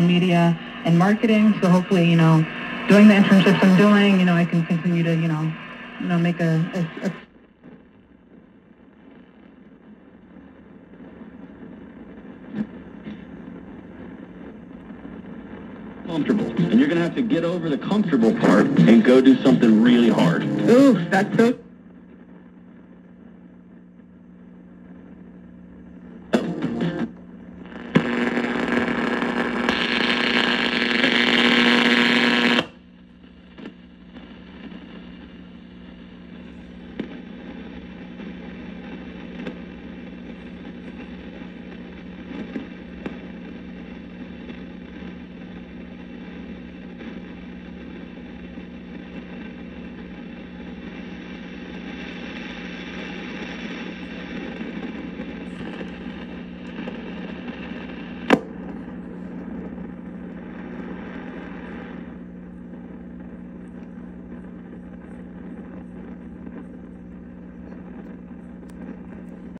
media and marketing. So hopefully, you know, doing the internships I'm doing, you know, I can continue to, you know, you know, make a, a, a comfortable. And you're going to have to get over the comfortable part and go do something really hard. Ooh, that's so